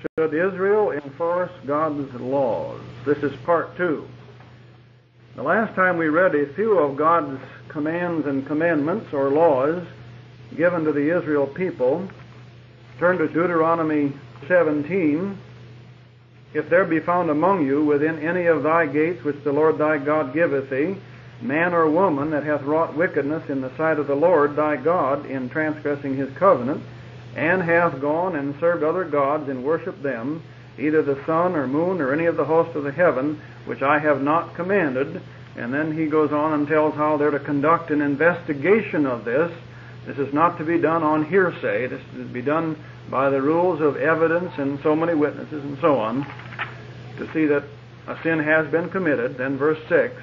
Should Israel enforce God's laws? This is part two. The last time we read a few of God's commands and commandments or laws given to the Israel people. Turn to Deuteronomy 17. If there be found among you within any of thy gates which the Lord thy God giveth thee, man or woman that hath wrought wickedness in the sight of the Lord thy God in transgressing his covenant, and hath gone and served other gods and worshipped them, either the sun or moon or any of the host of the heaven, which I have not commanded. And then he goes on and tells how they're to conduct an investigation of this. This is not to be done on hearsay. This is to be done by the rules of evidence and so many witnesses and so on to see that a sin has been committed. Then verse 6,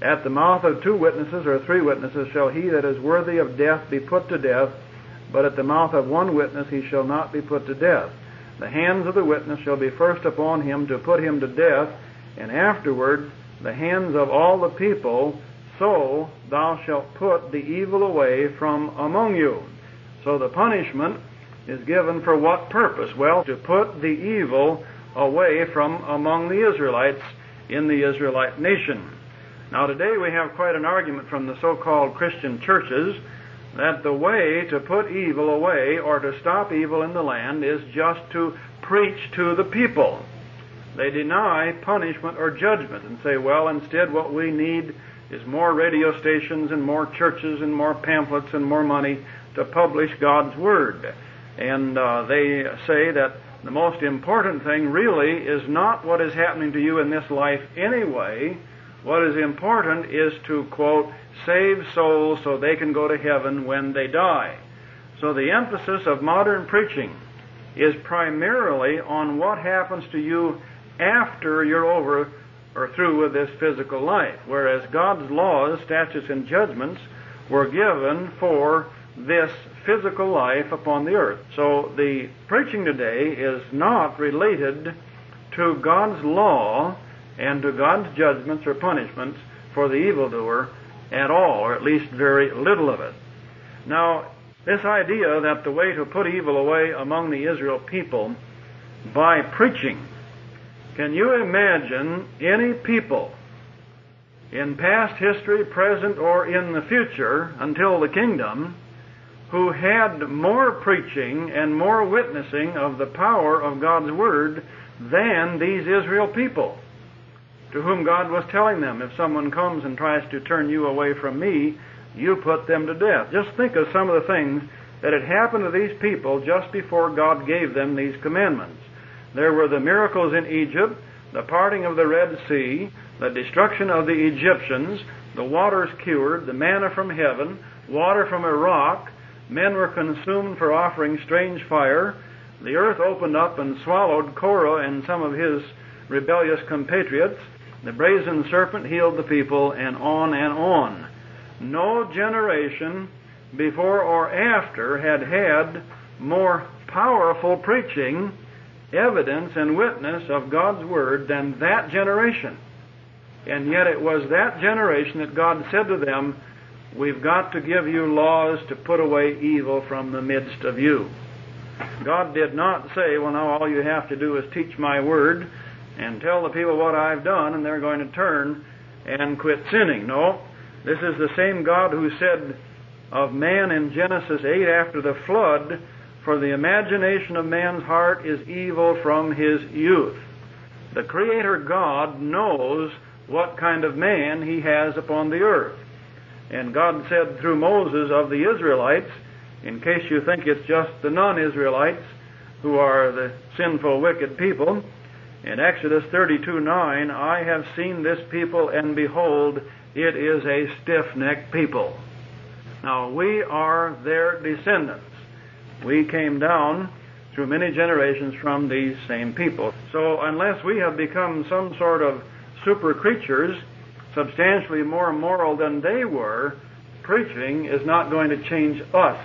At the mouth of two witnesses or three witnesses shall he that is worthy of death be put to death, but at the mouth of one witness he shall not be put to death. The hands of the witness shall be first upon him to put him to death, and afterward the hands of all the people, so thou shalt put the evil away from among you. So the punishment is given for what purpose? Well, to put the evil away from among the Israelites in the Israelite nation. Now today we have quite an argument from the so-called Christian churches that the way to put evil away or to stop evil in the land is just to preach to the people. They deny punishment or judgment and say, well, instead what we need is more radio stations and more churches and more pamphlets and more money to publish God's Word. And uh, they say that the most important thing really is not what is happening to you in this life anyway. What is important is to, quote, save souls so they can go to heaven when they die. So the emphasis of modern preaching is primarily on what happens to you after you're over or through with this physical life, whereas God's laws, statutes, and judgments were given for this physical life upon the earth. So the preaching today is not related to God's law and to God's judgments or punishments for the evildoer at all, or at least very little of it. Now, this idea that the way to put evil away among the Israel people by preaching can you imagine any people in past history, present, or in the future until the kingdom who had more preaching and more witnessing of the power of God's Word than these Israel people? To whom God was telling them, if someone comes and tries to turn you away from me, you put them to death. Just think of some of the things that had happened to these people just before God gave them these commandments. There were the miracles in Egypt, the parting of the Red Sea, the destruction of the Egyptians, the waters cured, the manna from heaven, water from a rock, men were consumed for offering strange fire, the earth opened up and swallowed Korah and some of his rebellious compatriots, the brazen serpent healed the people, and on and on. No generation before or after had had more powerful preaching evidence and witness of God's Word than that generation. And yet it was that generation that God said to them, We've got to give you laws to put away evil from the midst of you. God did not say, Well, now all you have to do is teach my Word and tell the people what I've done, and they're going to turn and quit sinning. No. This is the same God who said of man in Genesis 8 after the flood, for the imagination of man's heart is evil from his youth. The Creator God knows what kind of man he has upon the earth. And God said through Moses of the Israelites, in case you think it's just the non Israelites who are the sinful, wicked people, in Exodus 32 9, I have seen this people, and behold, it is a stiff necked people. Now, we are their descendants. We came down through many generations from these same people. So unless we have become some sort of super creatures, substantially more moral than they were, preaching is not going to change us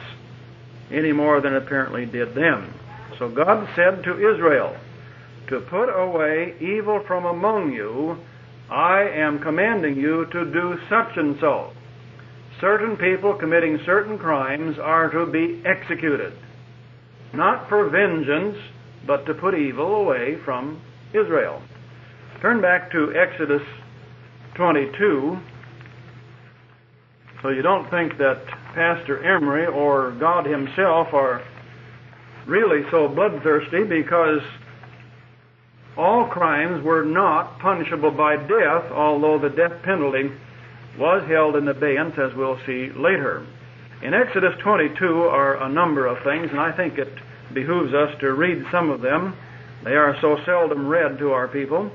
any more than apparently did them. So God said to Israel, to put away evil from among you, I am commanding you to do such and so. Certain people committing certain crimes are to be executed not for vengeance but to put evil away from Israel. Turn back to Exodus 22 so you don't think that Pastor Emry or God Himself are really so bloodthirsty because all crimes were not punishable by death, although the death penalty was held in abeyance, as we'll see later. In Exodus 22 are a number of things, and I think it behooves us to read some of them. They are so seldom read to our people.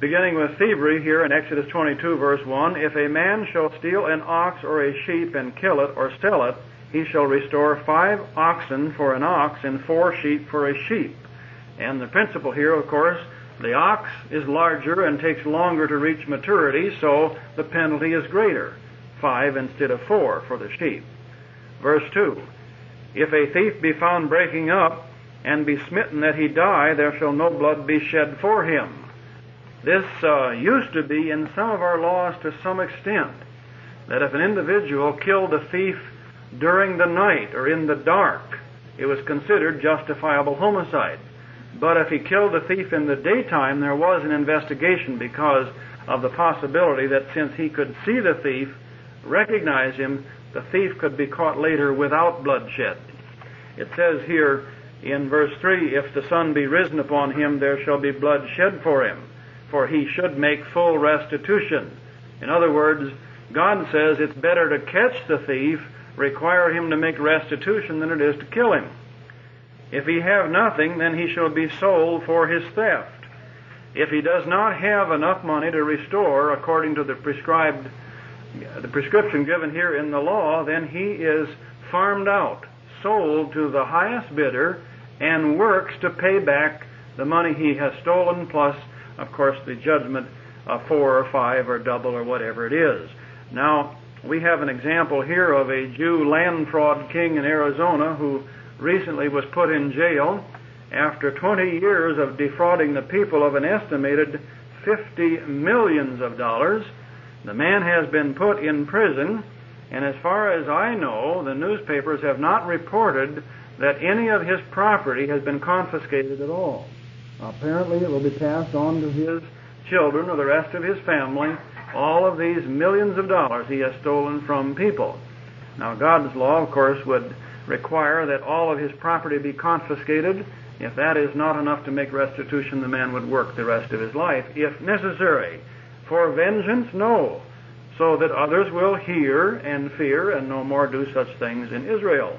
Beginning with thievery here in Exodus 22 verse 1, if a man shall steal an ox or a sheep and kill it or sell it, he shall restore five oxen for an ox and four sheep for a sheep. And the principle here, of course, the ox is larger and takes longer to reach maturity, so the penalty is greater five instead of four for the sheep. Verse 2 If a thief be found breaking up, and be smitten that he die, there shall no blood be shed for him. This uh, used to be in some of our laws to some extent, that if an individual killed a thief during the night or in the dark, it was considered justifiable homicide. But if he killed a thief in the daytime, there was an investigation because of the possibility that since he could see the thief, recognize him, the thief could be caught later without bloodshed. It says here in verse 3 If the sun be risen upon him, there shall be blood shed for him, for he should make full restitution. In other words, God says it's better to catch the thief, require him to make restitution, than it is to kill him. If he have nothing, then he shall be sold for his theft. If he does not have enough money to restore according to the prescribed the prescription given here in the law, then he is farmed out, sold to the highest bidder, and works to pay back the money he has stolen, plus, of course, the judgment of four or five or double or whatever it is. Now, we have an example here of a Jew land fraud king in Arizona who recently was put in jail after 20 years of defrauding the people of an estimated 50 millions of dollars the man has been put in prison, and as far as I know, the newspapers have not reported that any of his property has been confiscated at all. Apparently, it will be passed on to his children or the rest of his family, all of these millions of dollars he has stolen from people. Now, God's law, of course, would require that all of his property be confiscated. If that is not enough to make restitution, the man would work the rest of his life, if necessary. For vengeance? No. So that others will hear and fear and no more do such things in Israel.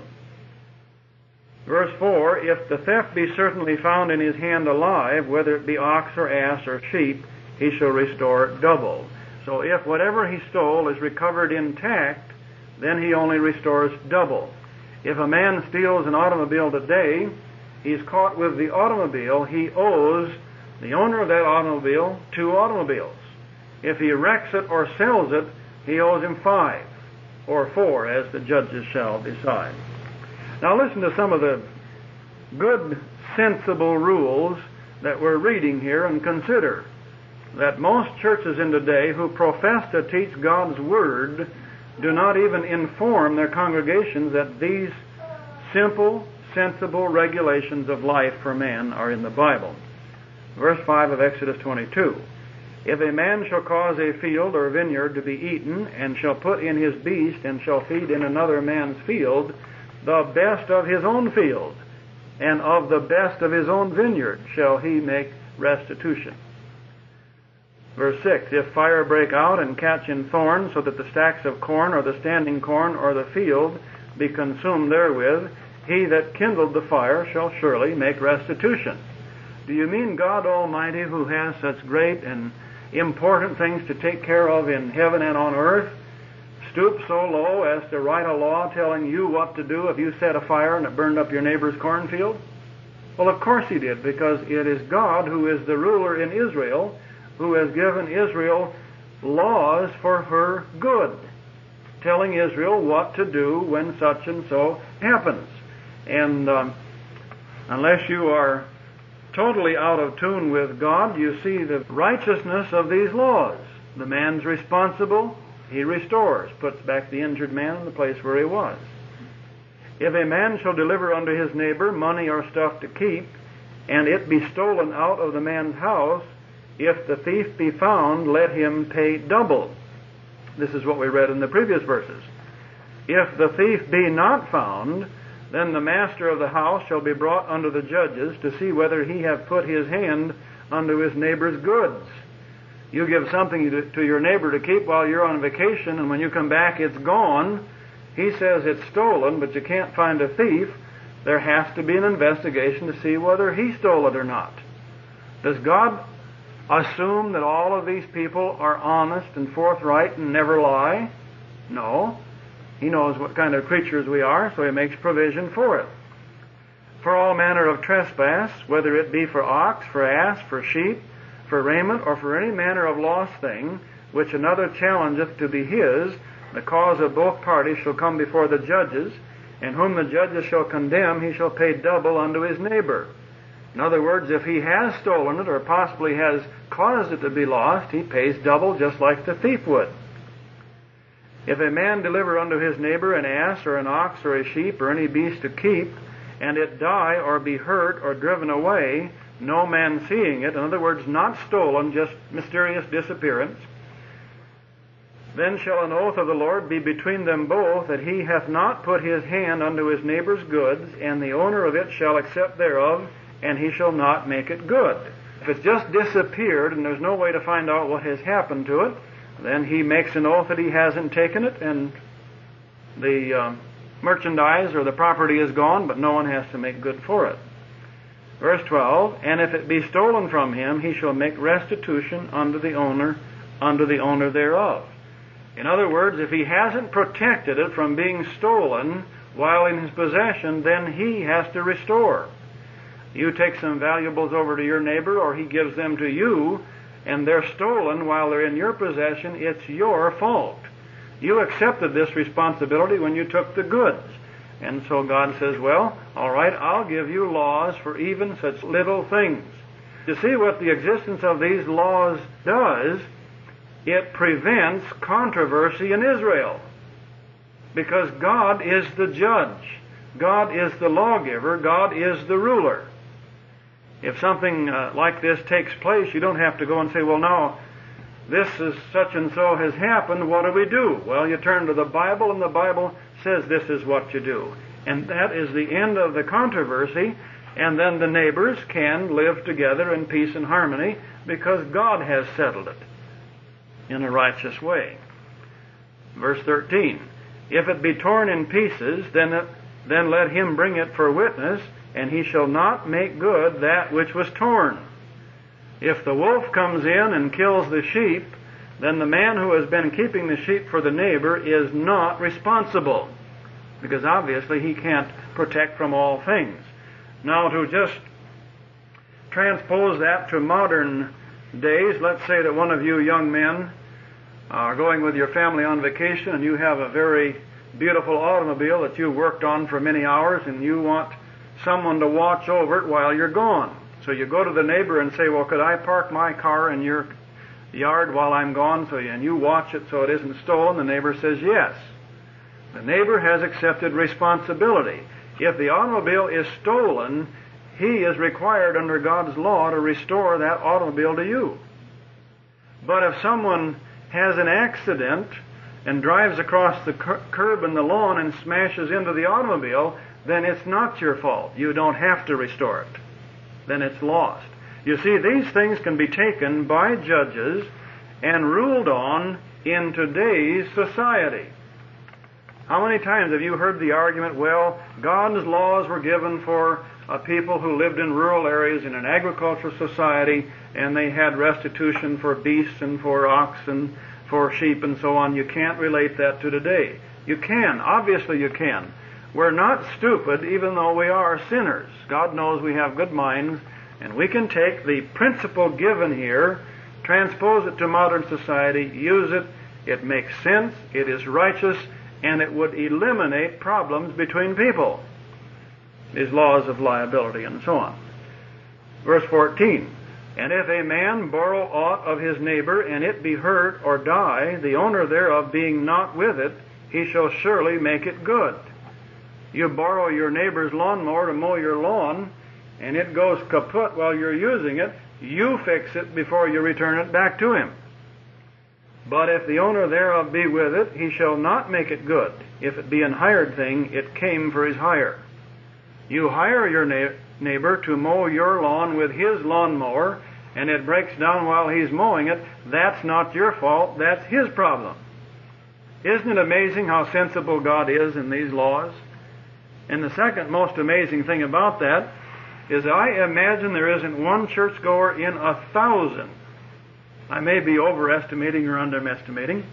Verse 4 If the theft be certainly found in his hand alive, whether it be ox or ass or sheep, he shall restore double. So if whatever he stole is recovered intact, then he only restores double. If a man steals an automobile today, he's caught with the automobile, he owes the owner of that automobile two automobiles. If he wrecks it or sells it, he owes him five, or four, as the judges shall decide. Now listen to some of the good, sensible rules that we're reading here and consider that most churches in today who profess to teach God's Word do not even inform their congregations that these simple, sensible regulations of life for man are in the Bible. Verse 5 of Exodus 22. If a man shall cause a field or vineyard to be eaten, and shall put in his beast, and shall feed in another man's field, the best of his own field, and of the best of his own vineyard shall he make restitution. Verse 6 If fire break out and catch in thorns, so that the stacks of corn, or the standing corn, or the field be consumed therewith, he that kindled the fire shall surely make restitution. Do you mean God Almighty, who has such great and important things to take care of in heaven and on earth, stoop so low as to write a law telling you what to do if you set a fire and it burned up your neighbor's cornfield? Well, of course he did, because it is God who is the ruler in Israel who has given Israel laws for her good, telling Israel what to do when such and so happens. And um, unless you are totally out of tune with God, you see the righteousness of these laws. The man's responsible, he restores, puts back the injured man in the place where he was. If a man shall deliver unto his neighbor money or stuff to keep, and it be stolen out of the man's house, if the thief be found, let him pay double. This is what we read in the previous verses. If the thief be not found, then the master of the house shall be brought unto the judges to see whether he have put his hand unto his neighbor's goods. You give something to your neighbor to keep while you're on vacation, and when you come back, it's gone. He says it's stolen, but you can't find a thief. There has to be an investigation to see whether he stole it or not. Does God assume that all of these people are honest and forthright and never lie? No. He knows what kind of creatures we are, so he makes provision for it. For all manner of trespass, whether it be for ox, for ass, for sheep, for raiment, or for any manner of lost thing, which another challengeth to be his, the cause of both parties shall come before the judges, and whom the judges shall condemn, he shall pay double unto his neighbor. In other words, if he has stolen it or possibly has caused it to be lost, he pays double just like the thief would. If a man deliver unto his neighbor an ass or an ox or a sheep or any beast to keep, and it die or be hurt or driven away, no man seeing it, in other words, not stolen, just mysterious disappearance, then shall an oath of the Lord be between them both, that he hath not put his hand unto his neighbor's goods, and the owner of it shall accept thereof, and he shall not make it good. If it's just disappeared and there's no way to find out what has happened to it, then he makes an oath that he hasn't taken it, and the uh, merchandise or the property is gone, but no one has to make good for it. Verse 12, And if it be stolen from him, he shall make restitution unto the owner, unto the owner thereof. In other words, if he hasn't protected it from being stolen while in his possession, then he has to restore. You take some valuables over to your neighbor, or he gives them to you, and they're stolen while they're in your possession, it's your fault. You accepted this responsibility when you took the goods. And so God says, well, all right, I'll give you laws for even such little things. To see what the existence of these laws does, it prevents controversy in Israel. Because God is the judge. God is the lawgiver. God is the ruler. If something uh, like this takes place, you don't have to go and say, well, now, this is such and so has happened, what do we do? Well, you turn to the Bible, and the Bible says this is what you do. And that is the end of the controversy, and then the neighbors can live together in peace and harmony because God has settled it in a righteous way. Verse 13 If it be torn in pieces, then, it, then let him bring it for witness, and he shall not make good that which was torn. If the wolf comes in and kills the sheep, then the man who has been keeping the sheep for the neighbor is not responsible, because obviously he can't protect from all things. Now, to just transpose that to modern days, let's say that one of you young men are going with your family on vacation and you have a very beautiful automobile that you worked on for many hours and you want someone to watch over it while you're gone. So you go to the neighbor and say, well, could I park my car in your yard while I'm gone so and you watch it so it isn't stolen? The neighbor says yes. The neighbor has accepted responsibility. If the automobile is stolen, he is required under God's law to restore that automobile to you. But if someone has an accident and drives across the cur- curb in the lawn and smashes into the automobile, then it's not your fault. You don't have to restore it. Then it's lost. You see, these things can be taken by judges and ruled on in today's society. How many times have you heard the argument, well, God's laws were given for uh, people who lived in rural areas in an agricultural society, and they had restitution for beasts and for oxen, for sheep and so on. You can't relate that to today. You can. Obviously you can. We're not stupid even though we are sinners. God knows we have good minds, and we can take the principle given here, transpose it to modern society, use it, it makes sense, it is righteous, and it would eliminate problems between people these laws of liability and so on. Verse 14. And if a man borrow aught of his neighbor, and it be hurt or die, the owner thereof being not with it, he shall surely make it good. You borrow your neighbor's lawnmower to mow your lawn, and it goes kaput while you're using it. You fix it before you return it back to him. But if the owner thereof be with it, he shall not make it good. If it be an hired thing, it came for his hire. You hire your neighbor to mow your lawn with his lawnmower, and it breaks down while he's mowing it. That's not your fault. That's his problem. Isn't it amazing how sensible God is in these laws? And the second most amazing thing about that is I imagine there isn't one churchgoer in a thousand I may be overestimating or underestimating.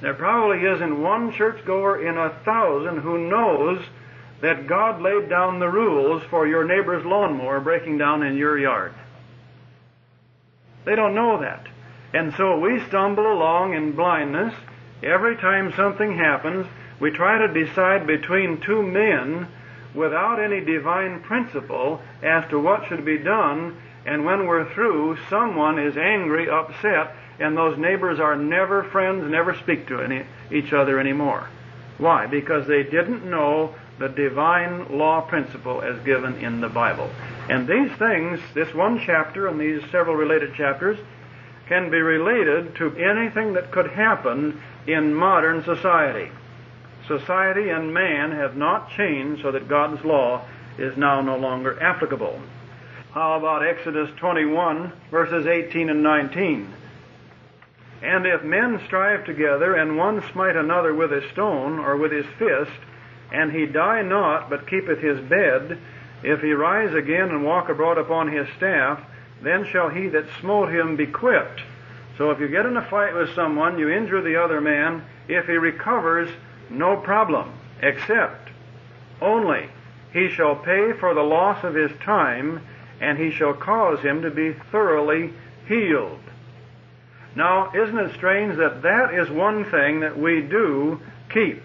There probably isn't one churchgoer in a thousand who knows that God laid down the rules for your neighbor's lawnmower breaking down in your yard. They don't know that. And so we stumble along in blindness. Every time something happens, we try to decide between two men without any divine principle as to what should be done and when we're through, someone is angry, upset, and those neighbors are never friends, never speak to any, each other anymore. Why? Because they didn't know the divine law principle as given in the Bible. And these things, this one chapter and these several related chapters, can be related to anything that could happen in modern society. Society and man have not changed so that God's law is now no longer applicable. How about Exodus 21, verses 18 and 19? And if men strive together, and one smite another with a stone or with his fist, and he die not, but keepeth his bed, if he rise again and walk abroad upon his staff, then shall he that smote him be quit. So if you get in a fight with someone, you injure the other man, if he recovers, no problem, except only he shall pay for the loss of his time and he shall cause him to be thoroughly healed. Now, isn't it strange that that is one thing that we do keep?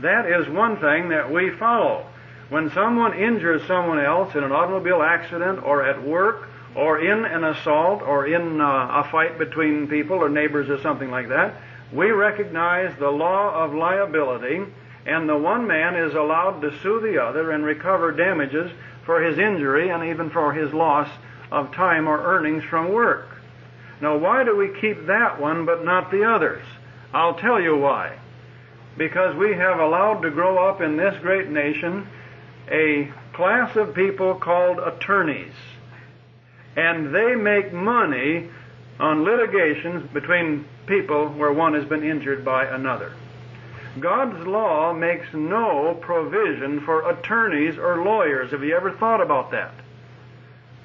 That is one thing that we follow. When someone injures someone else in an automobile accident or at work or in an assault or in uh, a fight between people or neighbors or something like that, we recognize the law of liability and the one man is allowed to sue the other and recover damages for his injury and even for his loss of time or earnings from work. Now, why do we keep that one but not the others? I'll tell you why. Because we have allowed to grow up in this great nation a class of people called attorneys. And they make money on litigations between people where one has been injured by another. God's law makes no provision for attorneys or lawyers. Have you ever thought about that?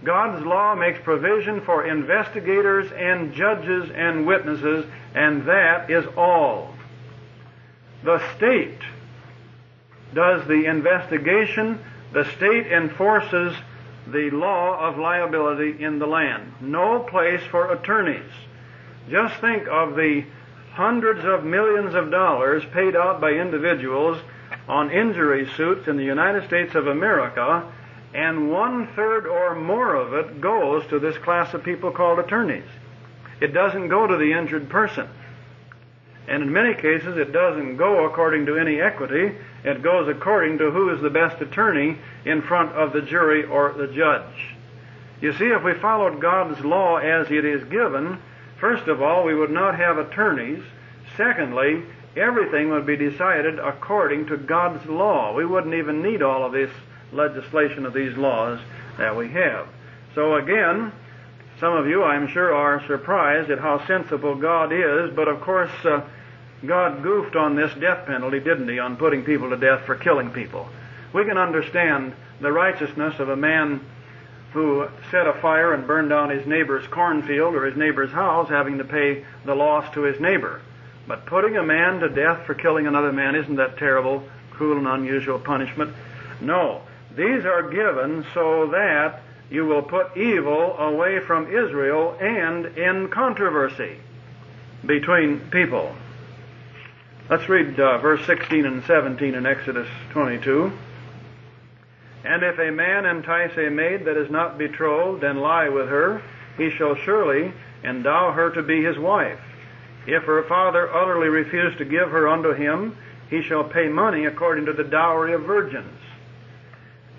God's law makes provision for investigators and judges and witnesses, and that is all. The state does the investigation, the state enforces the law of liability in the land. No place for attorneys. Just think of the hundreds of millions of dollars paid out by individuals on injury suits in the United States of America, and one third or more of it goes to this class of people called attorneys. It doesn't go to the injured person. And in many cases, it doesn't go according to any equity. It goes according to who is the best attorney in front of the jury or the judge. You see, if we followed God's law as it is given, First of all, we would not have attorneys. Secondly, everything would be decided according to God's law. We wouldn't even need all of this legislation of these laws that we have. So again, some of you, I'm sure, are surprised at how sensible God is, but of course, uh, God goofed on this death penalty, didn't he, on putting people to death for killing people. We can understand the righteousness of a man who set a fire and burned down his neighbor's cornfield or his neighbor's house, having to pay the loss to his neighbor. But putting a man to death for killing another man, isn't that terrible, cruel, and unusual punishment? No. These are given so that you will put evil away from Israel and in controversy between people. Let's read uh, verse 16 and 17 in Exodus 22. And if a man entice a maid that is not betrothed and lie with her, he shall surely endow her to be his wife. If her father utterly refuse to give her unto him, he shall pay money according to the dowry of virgins.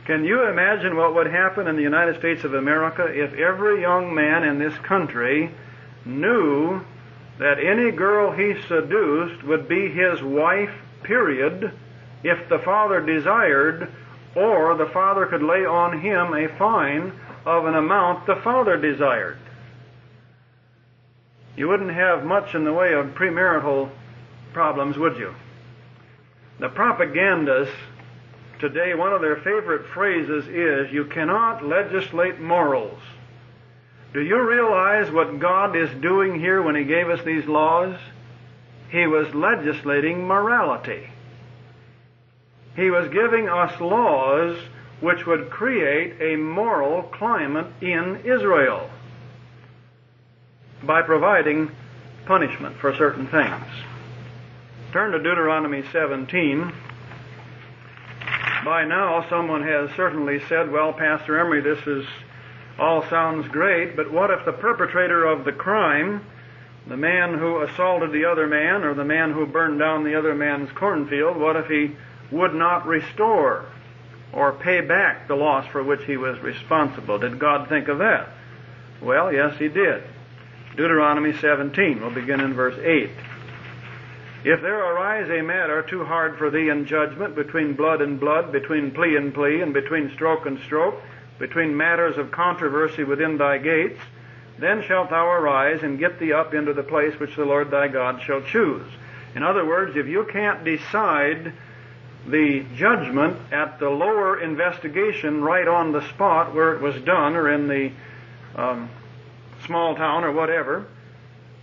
Can you imagine what would happen in the United States of America if every young man in this country knew that any girl he seduced would be his wife, period, if the father desired, or the father could lay on him a fine of an amount the father desired? You wouldn't have much in the way of premarital problems, would you? The propagandists today, one of their favorite phrases is, you cannot legislate morals. Do you realize what God is doing here when He gave us these laws? He was legislating morality. He was giving us laws which would create a moral climate in Israel by providing punishment for certain things. Turn to Deuteronomy 17. By now, someone has certainly said, well, Pastor Emry, this is all sounds great, but what if the perpetrator of the crime, the man who assaulted the other man or the man who burned down the other man's cornfield, what if he would not restore or pay back the loss for which he was responsible? Did God think of that? Well, yes, he did. Deuteronomy 17, we'll begin in verse 8. If there arise a matter too hard for thee in judgment between blood and blood, between plea and plea, and between stroke and stroke, between matters of controversy within thy gates, then shalt thou arise and get thee up into the place which the Lord thy God shall choose. In other words, if you can't decide the judgment at the lower investigation right on the spot where it was done or in the um, small town or whatever,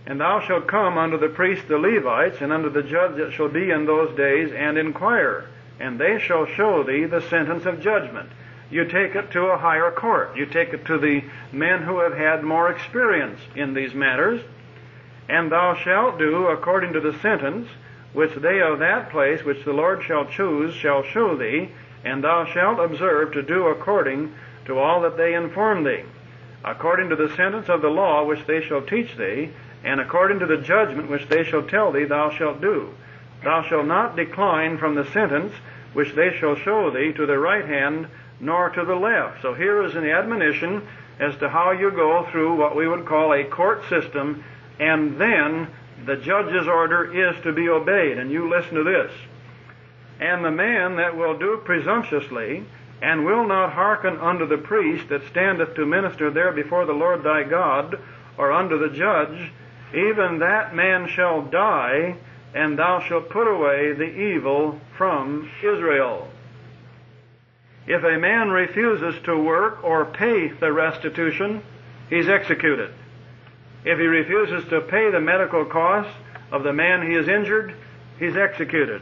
and thou shalt come unto the priests the Levites, and unto the judge that shall be in those days, and inquire, and they shall show thee the sentence of judgment. You take it to a higher court. You take it to the men who have had more experience in these matters, and thou shalt do according to the sentence which they of that place which the Lord shall choose shall show thee, and thou shalt observe to do according to all that they inform thee, according to the sentence of the law which they shall teach thee, and according to the judgment which they shall tell thee, thou shalt do. Thou shalt not decline from the sentence which they shall show thee to the right hand nor to the left. So here is an admonition as to how you go through what we would call a court system, and then the judge's order is to be obeyed. And you listen to this. And the man that will do presumptuously, and will not hearken unto the priest that standeth to minister there before the Lord thy God, or unto the judge, even that man shall die, and thou shalt put away the evil from Israel. If a man refuses to work or pay the restitution, he's executed. If he refuses to pay the medical costs of the man he has injured, he's executed.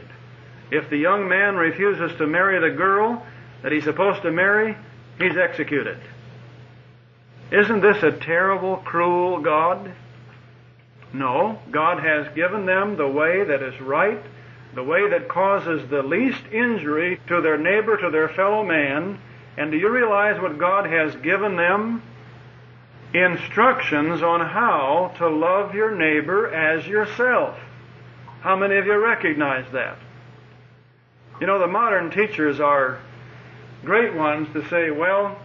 If the young man refuses to marry the girl that he's supposed to marry, he's executed. Isn't this a terrible, cruel God? No, God has given them the way that is right, the way that causes the least injury to their neighbor, to their fellow man. And do you realize what God has given them? Instructions on how to love your neighbor as yourself. How many of you recognize that? You know, the modern teachers are great ones to say, well,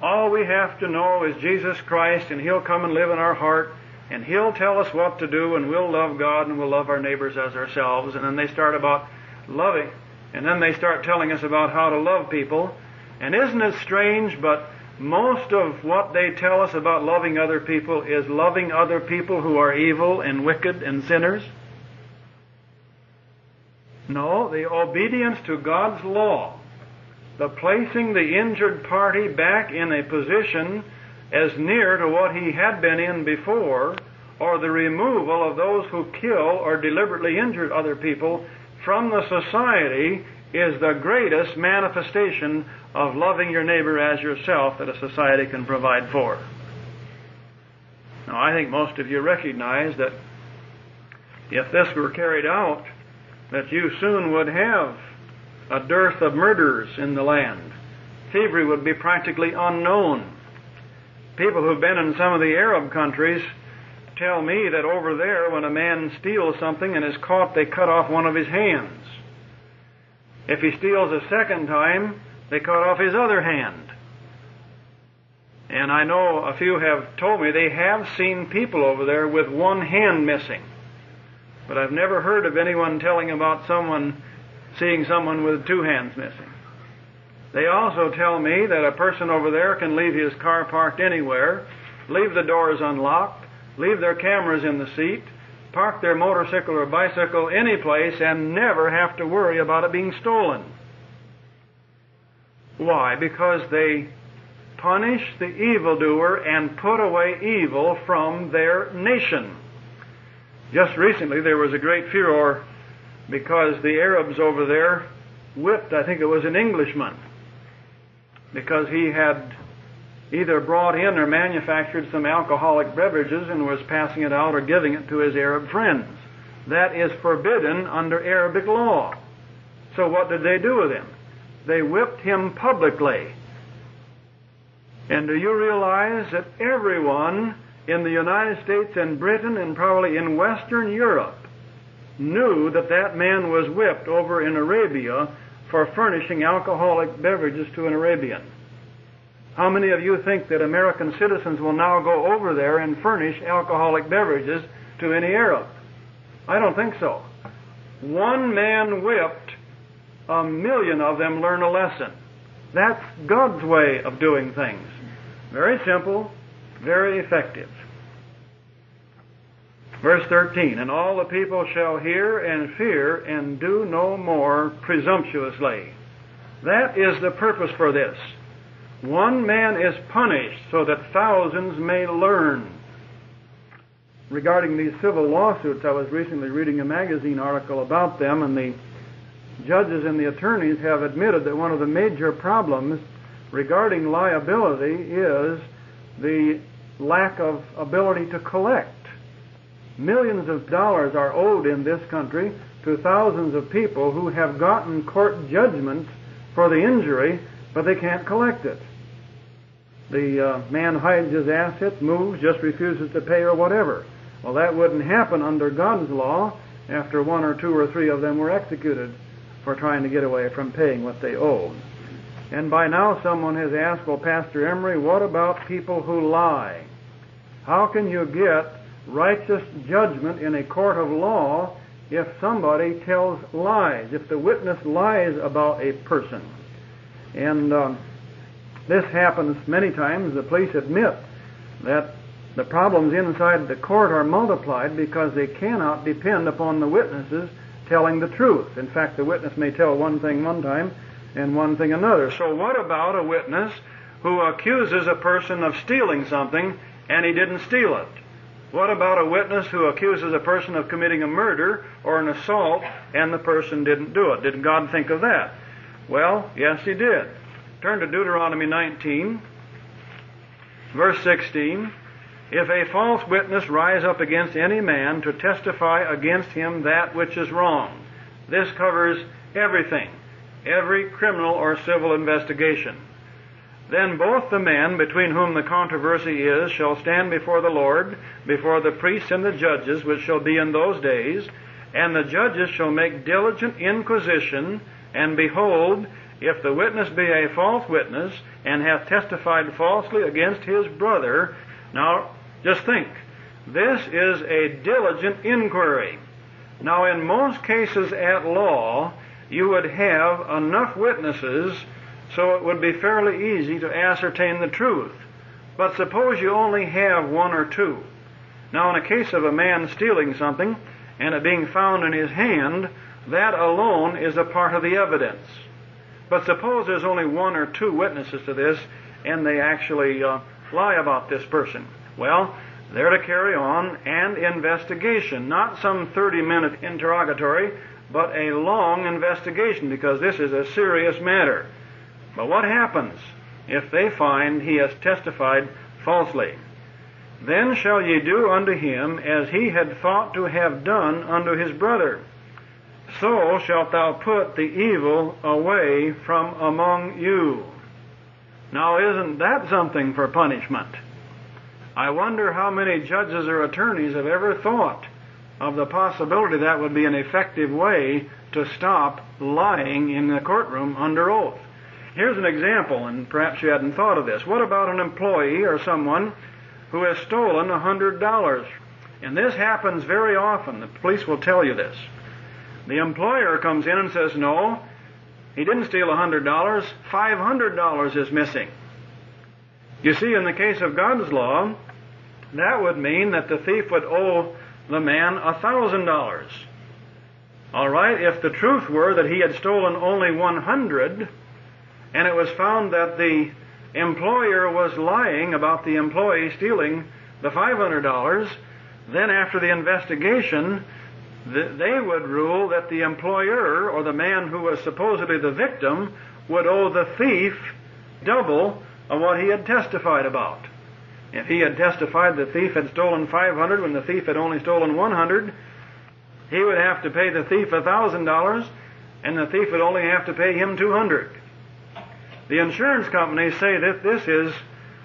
all we have to know is Jesus Christ, and He'll come and live in our heart, and He'll tell us what to do, and we'll love God and we'll love our neighbors as ourselves. And then they start about loving, and then they start telling us about how to love people. And isn't it strange, but most of what they tell us about loving other people is loving other people who are evil and wicked and sinners? No, the obedience to God's law, the placing the injured party back in a position as near to what he had been in before, or the removal of those who kill or deliberately injure other people from the society is the greatest manifestation of loving your neighbor as yourself that a society can provide for. Now, I think most of you recognize that if this were carried out, that you soon would have a dearth of murderers in the land. Thievery would be practically unknown people who've been in some of the Arab countries tell me that over there, when a man steals something and is caught, they cut off one of his hands. If he steals a second time, they cut off his other hand. And I know a few have told me they have seen people over there with one hand missing. But I've never heard of anyone telling about someone seeing someone with two hands missing. They also tell me that a person over there can leave his car parked anywhere, leave the doors unlocked, leave their cameras in the seat, park their motorcycle or bicycle any place and never have to worry about it being stolen. Why? Because they punish the evildoer and put away evil from their nation. Just recently there was a great furor because the Arabs over there whipped, I think it was an Englishman, because he had either brought in or manufactured some alcoholic beverages and was passing it out or giving it to his Arab friends. That is forbidden under Arabic law. So what did they do with him? They whipped him publicly. And do you realize that everyone in the United States and Britain and probably in Western Europe knew that that man was whipped over in Arabia for furnishing alcoholic beverages to an Arabian? How many of you think that American citizens will now go over there and furnish alcoholic beverages to any Arab? I don't think so. One man whipped, a million of them learn a lesson. That's God's way of doing things. Very simple, very effective. Verse 13, and all the people shall hear and fear and do no more presumptuously. That is the purpose for this. One man is punished so that thousands may learn. Regarding these civil lawsuits, I was recently reading a magazine article about them, and the judges and the attorneys have admitted that one of the major problems regarding liability is the lack of ability to collect. Millions of dollars are owed in this country to thousands of people who have gotten court judgments for the injury, but they can't collect it. The uh, man hides his assets, moves, just refuses to pay or whatever. Well, that wouldn't happen under God's law after one or two or three of them were executed for trying to get away from paying what they owed. And by now someone has asked, well, Pastor Emry, what about people who lie? How can you get righteous judgment in a court of law if somebody tells lies, if the witness lies about a person? And um, this happens many times. The police admit that the problems inside the court are multiplied because they cannot depend upon the witnesses telling the truth. In fact, the witness may tell one thing one time and one thing another. So what about a witness who accuses a person of stealing something and he didn't steal it? What about a witness who accuses a person of committing a murder or an assault and the person didn't do it? Did God think of that? Well, yes, He did. Turn to Deuteronomy 19, verse 16. If a false witness rise up against any man to testify against him that which is wrong, this covers everything every criminal or civil investigation. Then both the men between whom the controversy is shall stand before the Lord, before the priests and the judges, which shall be in those days, and the judges shall make diligent inquisition, and behold, if the witness be a false witness, and hath testified falsely against his brother, now just think, this is a diligent inquiry. Now in most cases at law, you would have enough witnesses so it would be fairly easy to ascertain the truth. But suppose you only have one or two. Now, in a case of a man stealing something and it being found in his hand, that alone is a part of the evidence. But suppose there's only one or two witnesses to this and they actually uh, lie about this person. Well, they're to carry on an investigation, not some 30 minute interrogatory, but a long investigation because this is a serious matter. But what happens if they find he has testified falsely? Then shall ye do unto him as he had thought to have done unto his brother. So shalt thou put the evil away from among you. Now, isn't that something for punishment? I wonder how many judges or attorneys have ever thought of the possibility that would be an effective way to stop lying in the courtroom under oath. Here's an example, and perhaps you hadn't thought of this. What about an employee or someone who has stolen a hundred dollars? And this happens very often. The police will tell you this. The employer comes in and says, no, he didn't steal a hundred dollars. Five hundred dollars is missing. You see, in the case of God's law, that would mean that the thief would owe the man a thousand dollars. All right, if the truth were that he had stolen only one hundred, and it was found that the employer was lying about the employee stealing the five hundred dollars, then after the investigation, they would rule that the employer or the man who was supposedly the victim would owe the thief double of what he had testified about. If he had testified the thief had stolen 500 when the thief had only stolen 100, he would have to pay the thief $1,000 and the thief would only have to pay him 200. The insurance companies say that this is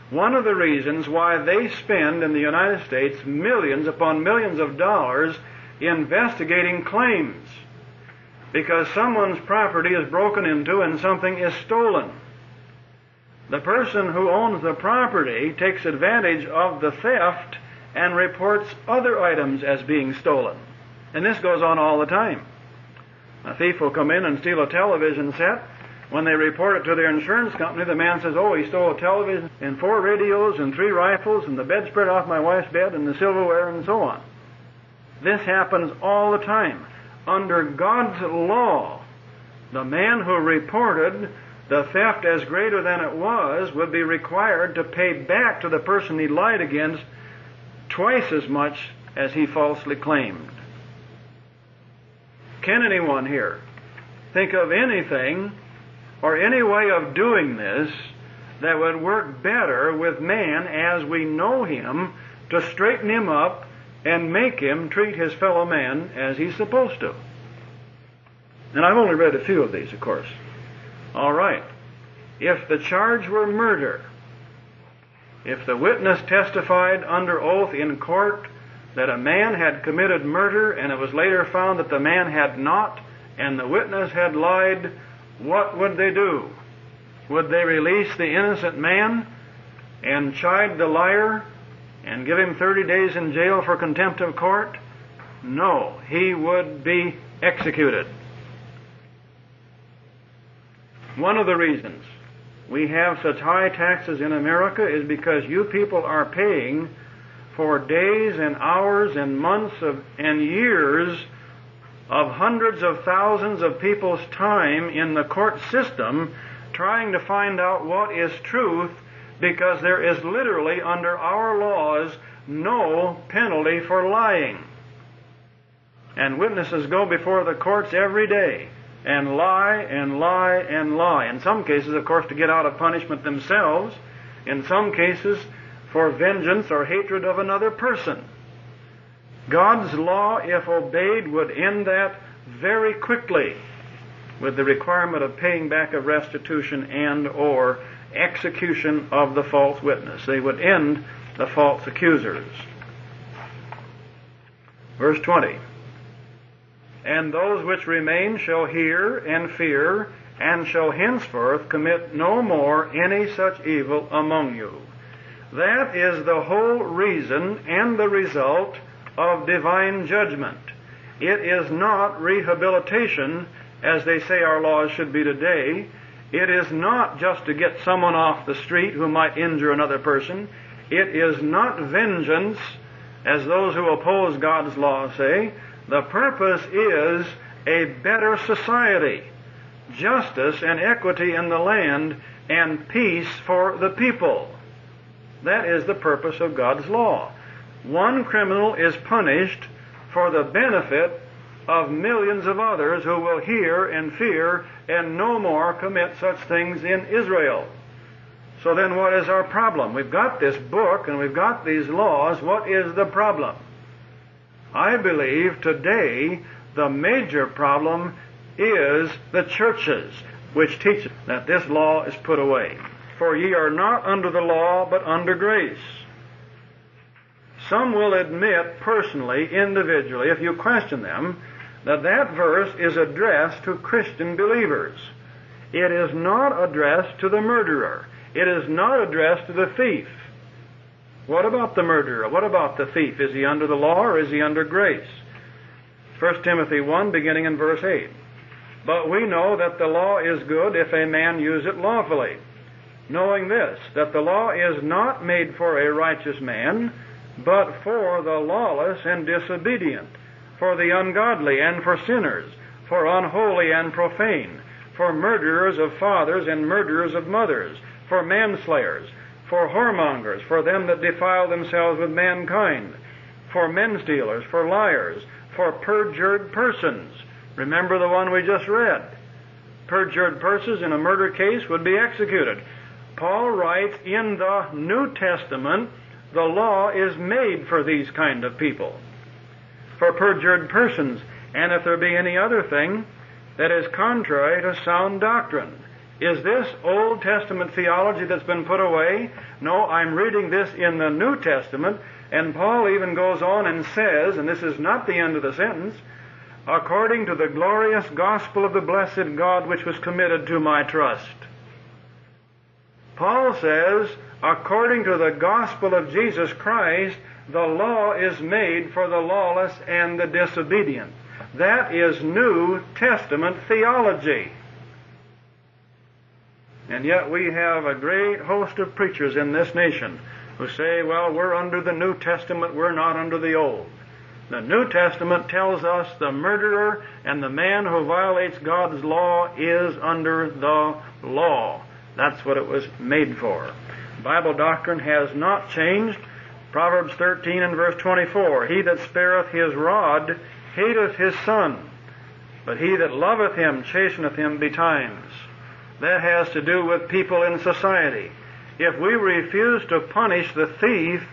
one of the reasons why they spend in the United States millions upon millions of dollars investigating claims. Because someone's property is broken into and something is stolen the person who owns the property takes advantage of the theft and reports other items as being stolen. And this goes on all the time. A thief will come in and steal a television set. When they report it to their insurance company, the man says, Oh, he stole a television and four radios and three rifles and the bedspread off my wife's bed and the silverware and so on. This happens all the time. Under God's law, the man who reported the theft as greater than it was would be required to pay back to the person he lied against twice as much as he falsely claimed. Can anyone here think of anything or any way of doing this that would work better with man as we know him to straighten him up and make him treat his fellow man as he's supposed to? And I've only read a few of these, of course. All right. If the charge were murder, if the witness testified under oath in court that a man had committed murder and it was later found that the man had not and the witness had lied, what would they do? Would they release the innocent man and chide the liar and give him 30 days in jail for contempt of court? No, he would be executed. One of the reasons we have such high taxes in America is because you people are paying for days and hours and months of, and years of hundreds of thousands of people's time in the court system trying to find out what is truth because there is literally under our laws no penalty for lying. And witnesses go before the courts every day and lie and lie and lie. In some cases, of course, to get out of punishment themselves. In some cases, for vengeance or hatred of another person. God's law, if obeyed, would end that very quickly with the requirement of paying back of restitution and or execution of the false witness. They would end the false accusers. Verse 20 and those which remain shall hear and fear, and shall henceforth commit no more any such evil among you. That is the whole reason and the result of divine judgment. It is not rehabilitation, as they say our laws should be today. It is not just to get someone off the street who might injure another person. It is not vengeance, as those who oppose God's law say. The purpose is a better society, justice and equity in the land, and peace for the people. That is the purpose of God's law. One criminal is punished for the benefit of millions of others who will hear and fear and no more commit such things in Israel. So then what is our problem? We've got this book and we've got these laws. What is the problem? I believe today the major problem is the churches which teach that this law is put away. For ye are not under the law, but under grace. Some will admit personally, individually, if you question them, that that verse is addressed to Christian believers. It is not addressed to the murderer. It is not addressed to the thief. What about the murderer? What about the thief? Is he under the law or is he under grace? 1 Timothy 1, beginning in verse 8. But we know that the law is good if a man use it lawfully, knowing this, that the law is not made for a righteous man, but for the lawless and disobedient, for the ungodly and for sinners, for unholy and profane, for murderers of fathers and murderers of mothers, for manslayers, for whoremongers, for them that defile themselves with mankind, for men stealers, for liars, for perjured persons. Remember the one we just read. Perjured persons in a murder case would be executed. Paul writes in the New Testament the law is made for these kind of people, for perjured persons, and if there be any other thing that is contrary to sound doctrine. Is this Old Testament theology that's been put away? No, I'm reading this in the New Testament, and Paul even goes on and says, and this is not the end of the sentence, according to the glorious gospel of the blessed God which was committed to my trust. Paul says, according to the gospel of Jesus Christ, the law is made for the lawless and the disobedient. That is New Testament theology. And yet we have a great host of preachers in this nation who say, well, we're under the New Testament, we're not under the Old. The New Testament tells us the murderer and the man who violates God's law is under the law. That's what it was made for. Bible doctrine has not changed. Proverbs 13 and verse 24 He that spareth his rod hateth his son, but he that loveth him chasteneth him betimes. That has to do with people in society. If we refuse to punish the thief,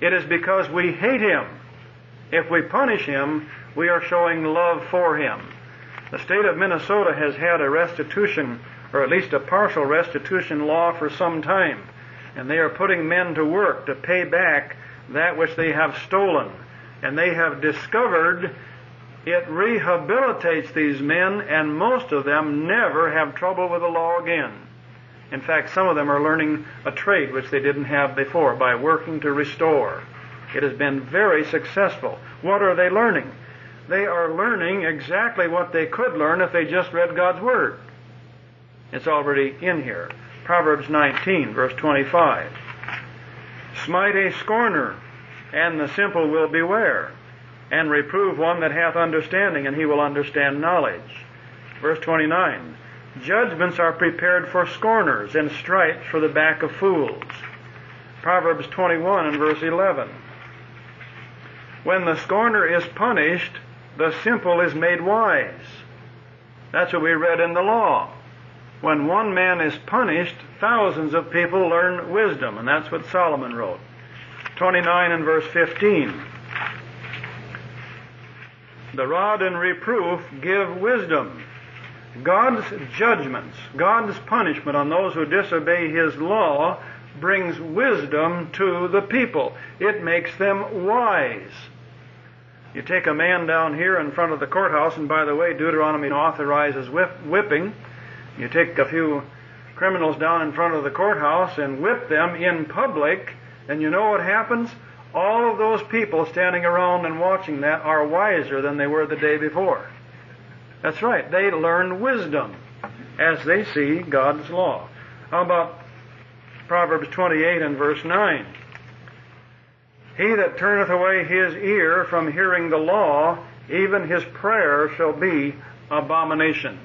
it is because we hate him. If we punish him, we are showing love for him. The state of Minnesota has had a restitution, or at least a partial restitution law for some time and they are putting men to work to pay back that which they have stolen. And they have discovered it rehabilitates these men, and most of them never have trouble with the law again. In fact, some of them are learning a trade which they didn't have before by working to restore. It has been very successful. What are they learning? They are learning exactly what they could learn if they just read God's Word. It's already in here. Proverbs 19, verse 25. Smite a scorner, and the simple will beware, and reprove one that hath understanding, and he will understand knowledge. Verse 29. Judgments are prepared for scorners, and stripes for the back of fools. Proverbs 21 and verse 11. When the scorner is punished, the simple is made wise. That's what we read in the law when one man is punished, thousands of people learn wisdom, and that's what Solomon wrote. 29 and verse 15. The rod and reproof give wisdom. God's judgments, God's punishment on those who disobey His law brings wisdom to the people. It makes them wise. You take a man down here in front of the courthouse, and by the way, Deuteronomy authorizes whipping. You take a few criminals down in front of the courthouse and whip them in public, and you know what happens? All of those people standing around and watching that are wiser than they were the day before. That's right. They learn wisdom as they see God's law. How about Proverbs 28 and verse 9? He that turneth away his ear from hearing the law, even his prayer shall be abomination.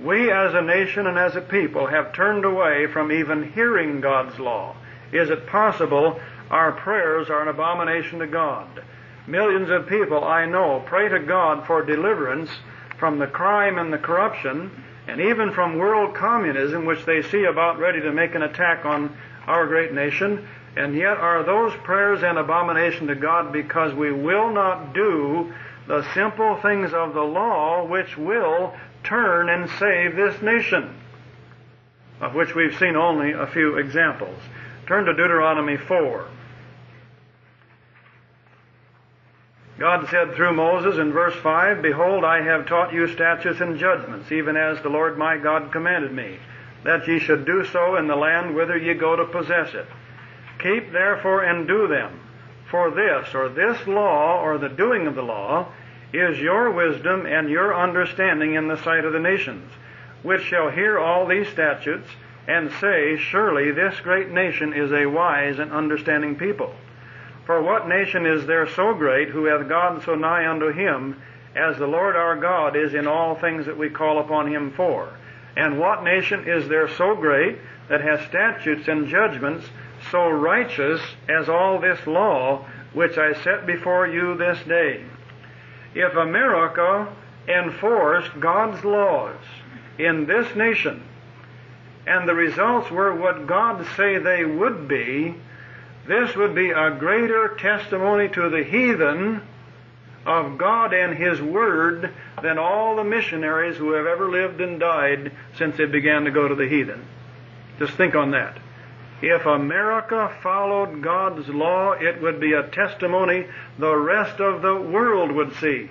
We as a nation and as a people have turned away from even hearing God's law. Is it possible our prayers are an abomination to God? Millions of people I know pray to God for deliverance from the crime and the corruption and even from world communism, which they see about ready to make an attack on our great nation. And yet are those prayers an abomination to God because we will not do the simple things of the law which will turn and save this nation, of which we've seen only a few examples. Turn to Deuteronomy 4. God said through Moses in verse 5, Behold, I have taught you statutes and judgments, even as the Lord my God commanded me, that ye should do so in the land whither ye go to possess it. Keep therefore and do them. For this, or this law, or the doing of the law, is your wisdom and your understanding in the sight of the nations, which shall hear all these statutes, and say, Surely this great nation is a wise and understanding people. For what nation is there so great who hath God so nigh unto him, as the Lord our God is in all things that we call upon him for? And what nation is there so great that has statutes and judgments so righteous as all this law which I set before you this day? If America enforced God's laws in this nation, and the results were what God say they would be, this would be a greater testimony to the heathen of God and His Word than all the missionaries who have ever lived and died since they began to go to the heathen. Just think on that. If America followed God's law, it would be a testimony the rest of the world would see.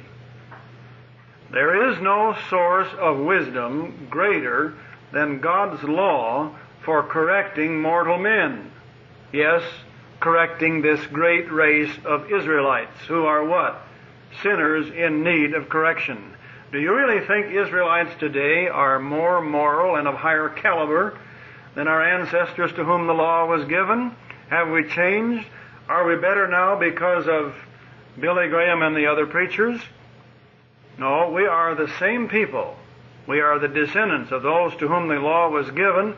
There is no source of wisdom greater than God's law for correcting mortal men. Yes, correcting this great race of Israelites who are what? Sinners in need of correction. Do you really think Israelites today are more moral and of higher caliber than our ancestors to whom the law was given? Have we changed? Are we better now because of Billy Graham and the other preachers? No, we are the same people. We are the descendants of those to whom the law was given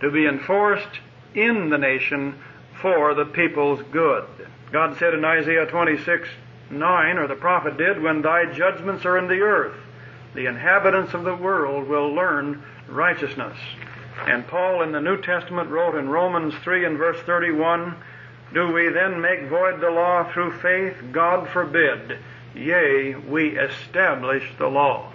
to be enforced in the nation for the people's good. God said in Isaiah 26, 9, or the prophet did, When thy judgments are in the earth, the inhabitants of the world will learn righteousness. And Paul in the New Testament wrote in Romans 3 and verse 31, Do we then make void the law through faith? God forbid. Yea, we establish the law.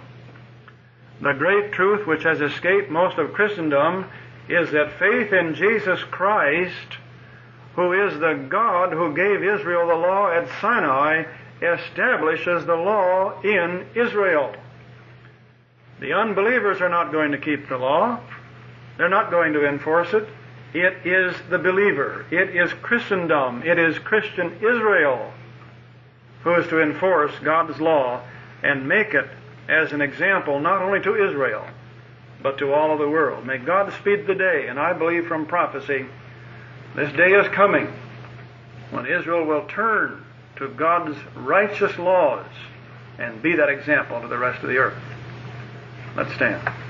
The great truth which has escaped most of Christendom is that faith in Jesus Christ who is the God who gave Israel the law at Sinai, establishes the law in Israel. The unbelievers are not going to keep the law. They're not going to enforce it. It is the believer. It is Christendom. It is Christian Israel who is to enforce God's law and make it as an example not only to Israel, but to all of the world. May God speed the day, and I believe from prophecy this day is coming when Israel will turn to God's righteous laws and be that example to the rest of the earth. Let's stand.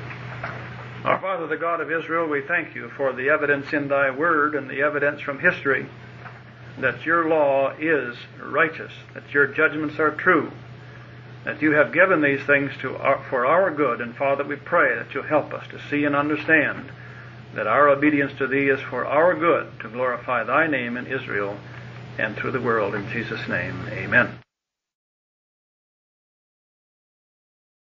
Our Father, the God of Israel, we thank you for the evidence in thy word and the evidence from history that your law is righteous, that your judgments are true, that you have given these things to our, for our good. And Father, we pray that you'll help us to see and understand that our obedience to thee is for our good, to glorify thy name in Israel and through the world. In Jesus' name, amen.